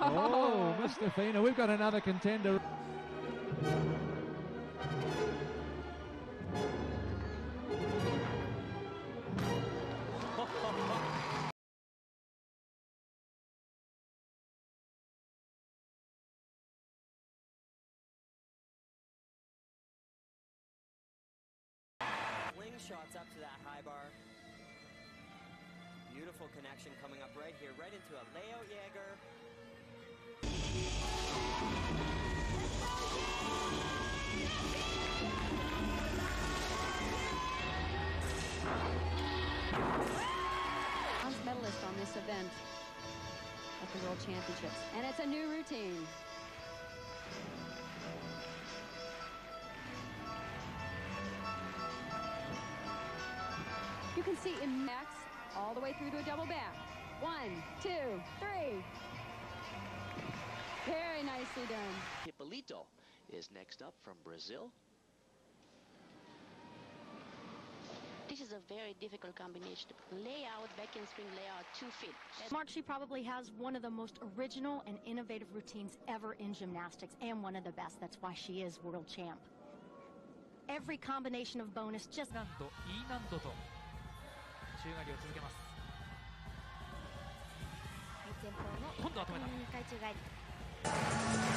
Oh, Mustafina, we've got another contender. Slingshots up to that high bar. Beautiful connection coming up right here, right into a layout Jaeger. World Championships. And it's a new routine. You can see in max all the way through to a double back. One, two, three. Very nicely done. Hipólito is next up from Brazil. This is a very difficult combination. Layout, back and spring layout, two feet. Mark, she probably has one of the most original and innovative routines ever in gymnastics and one of the best. That's why she is world champ. Every combination of bonus just 難度 E 難度と宙返りを続けます前方の今度は止めた2回宙返り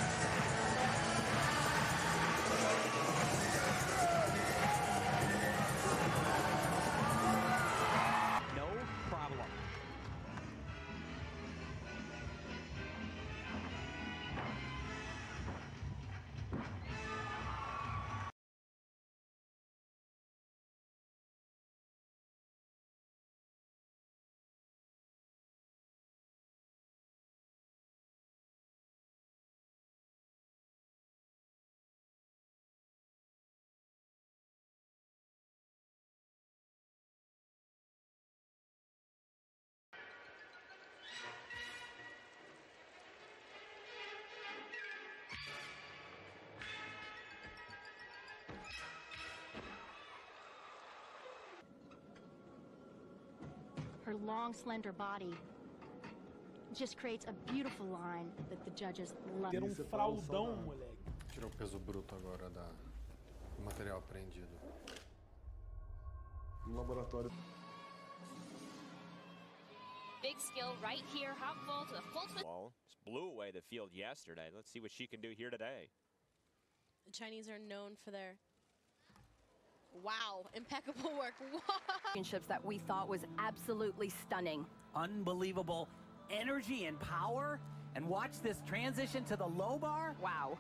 Her long, slender body just creates a beautiful line that the judges love. Ter um fraldão, moleque. Tirou o peso bruto agora da, do material apreendido. No laboratório. Big skill right here, hop full to the full twist. Well, just blew away the field yesterday. Let's see what she can do here today. The Chinese are known for their wow, impeccable work. Championships that we thought was absolutely stunning. Unbelievable energy and power. And watch this transition to the low bar. Wow.